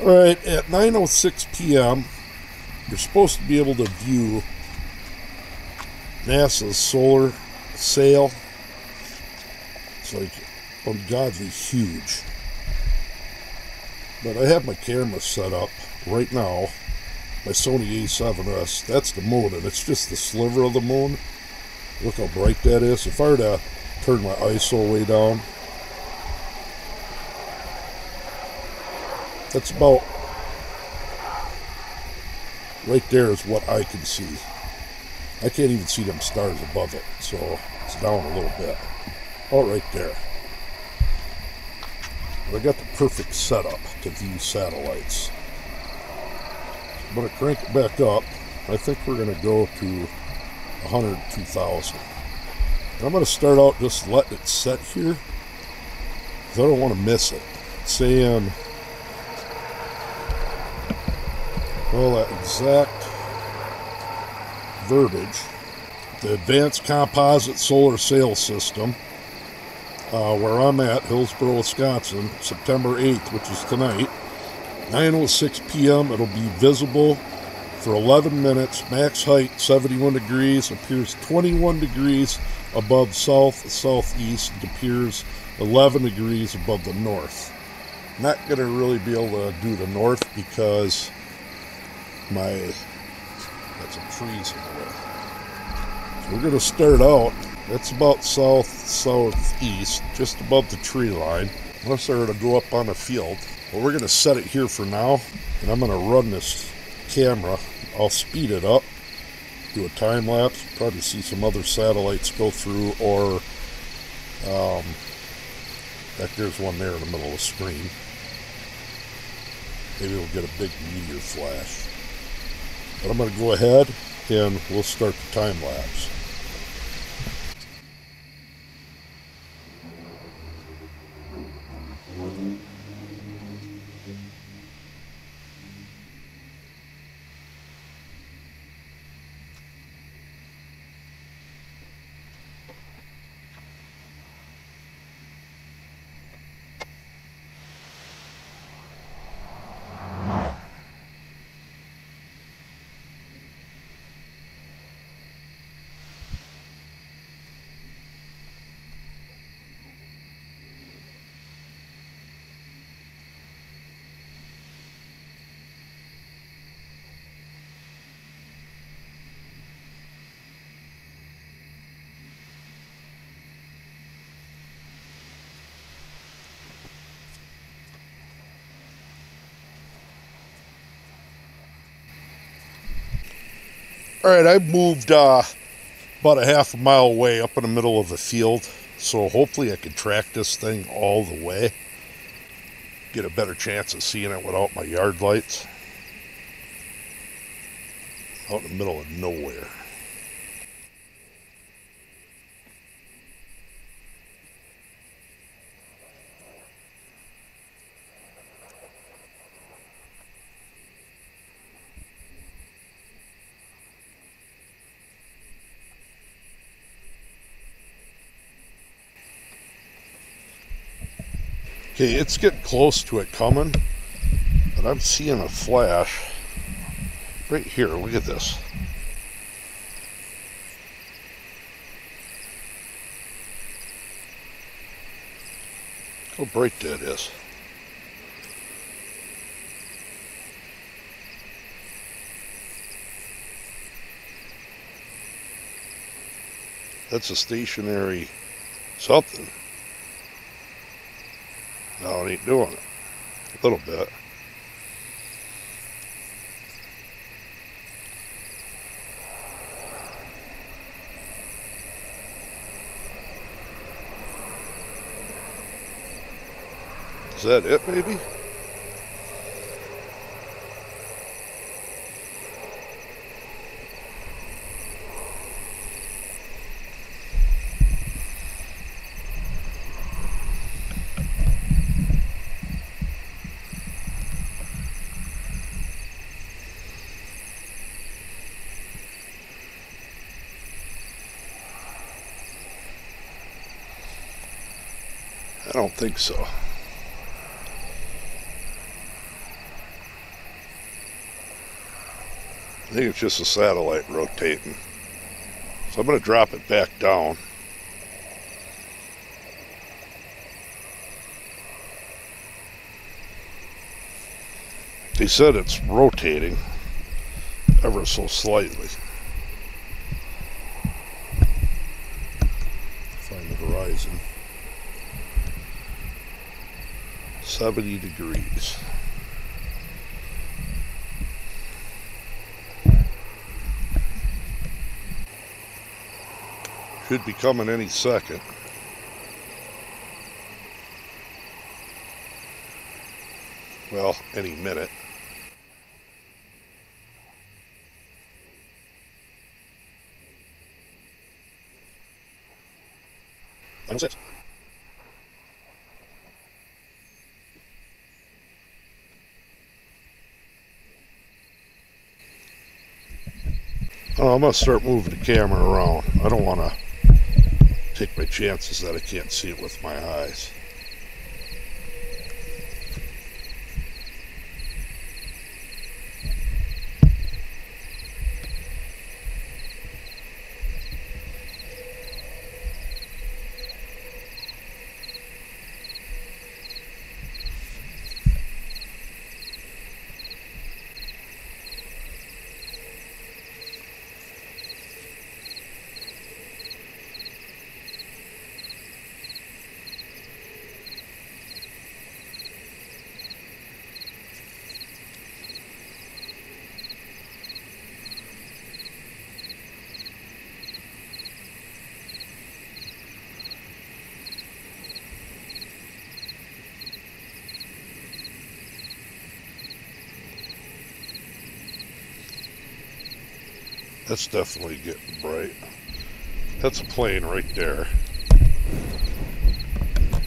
All right, at 9:06 p.m., you're supposed to be able to view NASA's solar sail. It's like oh ungodly huge. But I have my camera set up right now, my Sony A7S. That's the moon, and it's just the sliver of the moon. Look how bright that is. If I were to turn my ISO way down, that's about right there is what I can see. I can't even see them stars above it, so it's down a little bit. All right there. But I got the perfect setup to view satellites. I'm going to crank it back up. I think we're going to go to 102,000. I'm going to start out just letting it set here because I don't want to miss it. saying, well, that exact verbiage. The Advanced Composite Solar Sail System, uh, where I'm at, Hillsboro, Wisconsin, September 8th, which is tonight, 9.06 p.m. It'll be visible for 11 minutes, max height 71 degrees, appears 21 degrees above south southeast, it appears 11 degrees above the north. Not going to really be able to do the north because my got some trees in the way. So we're going to start out. That's about south southeast, just above the tree line. Unless I were to go up on a field. But we're going to set it here for now, and I'm going to run this camera. I'll speed it up, do a time lapse, probably see some other satellites go through, or um, that there's one there in the middle of the screen. Maybe we'll get a big meteor flash. But I'm going to go ahead and we'll start the time lapse. All right, I moved uh, about a half a mile away up in the middle of a field, so hopefully I can track this thing all the way. Get a better chance of seeing it without my yard lights. Out in the middle of nowhere. Okay, it's getting close to it coming, but I'm seeing a flash right here. Look at this. How bright that is. That's a stationary something. No, it ain't doing it. A little bit. Is that it, maybe? I don't think so. I think it's just a satellite rotating. So I'm going to drop it back down. They said it's rotating ever so slightly. Find the horizon. 70 degrees. Should be coming any second. Well, any minute. Oh, I'm gonna start moving the camera around. I don't want to take my chances that I can't see it with my eyes. That's definitely getting bright. That's a plane right there.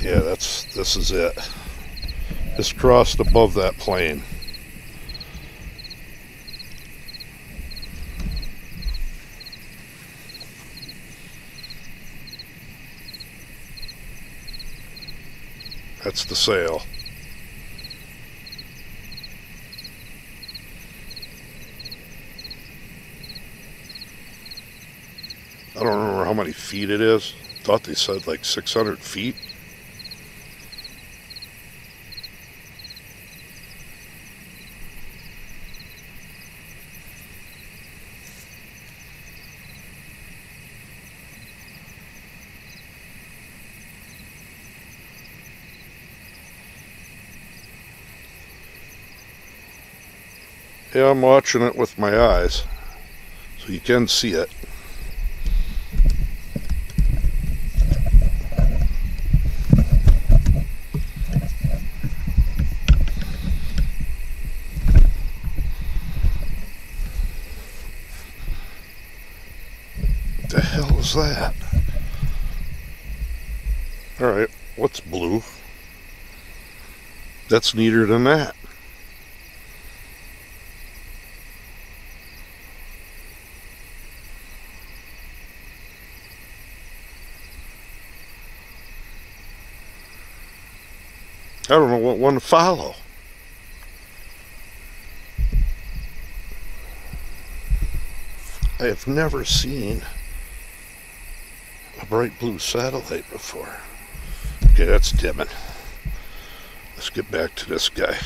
Yeah, that's this is it. Just crossed above that plane. That's the sail. I don't remember how many feet it is. Thought they said like 600 feet. Yeah, I'm watching it with my eyes, so you can see it. Is that? Alright, what's blue? That's neater than that. I don't know what one to follow. I have never seen a bright blue satellite before. Okay, that's dimming. Let's get back to this guy.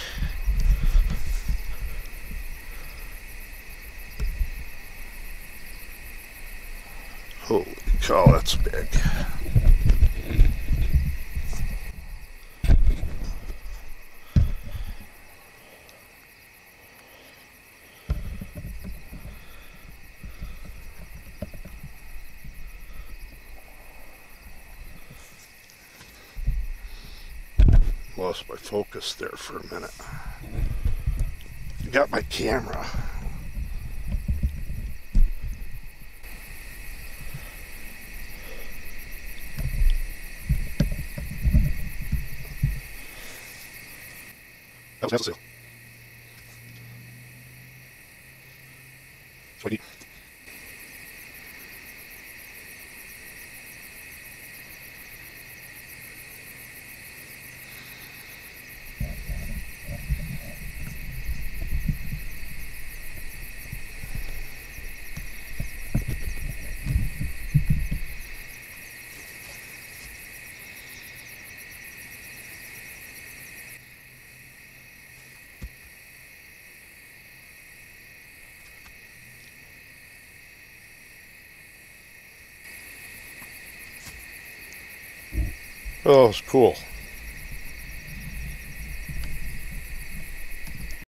Holy cow, that's big. Lost my focus there for a minute. Got my camera. That was a. Oh, it's cool.